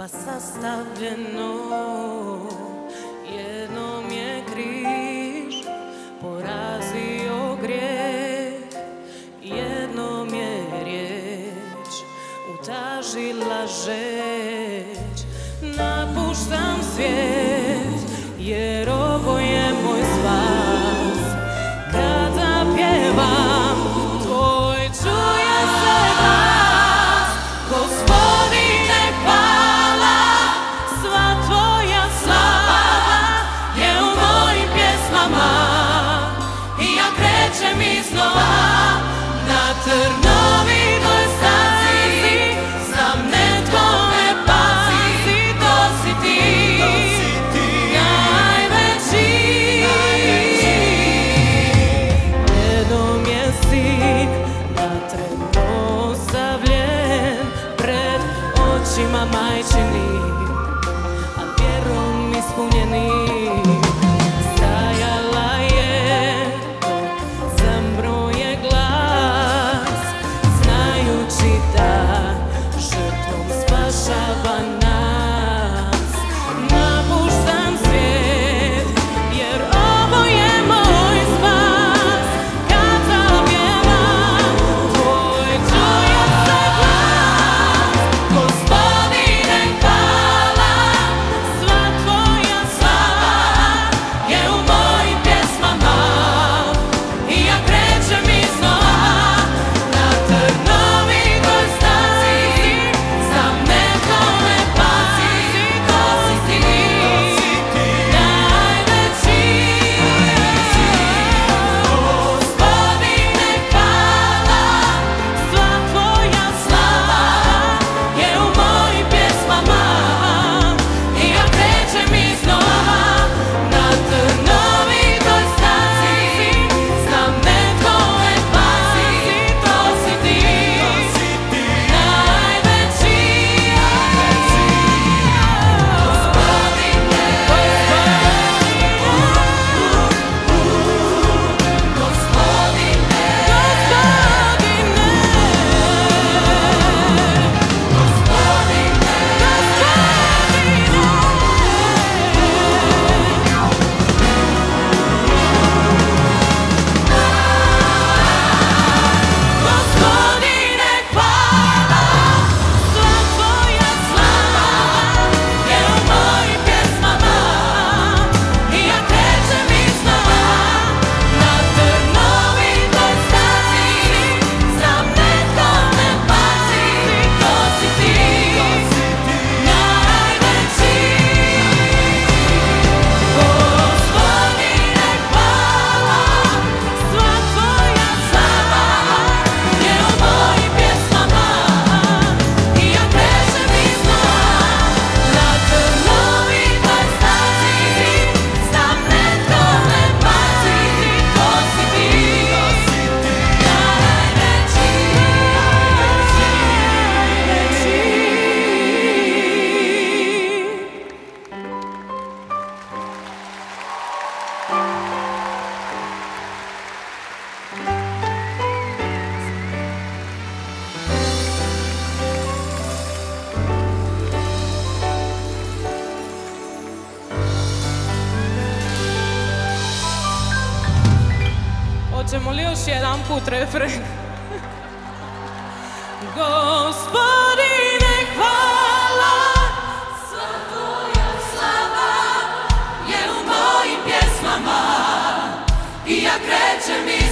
pa sastavljeno. Jednom je križ porazio grijeh jednom je riječ utažila žeć. Napuštam svijet. 请你。Hoćemo li još jedan put refren? Gospodine, hvala Sva tvoja slava je u mojim pjesmama I ja krećem iz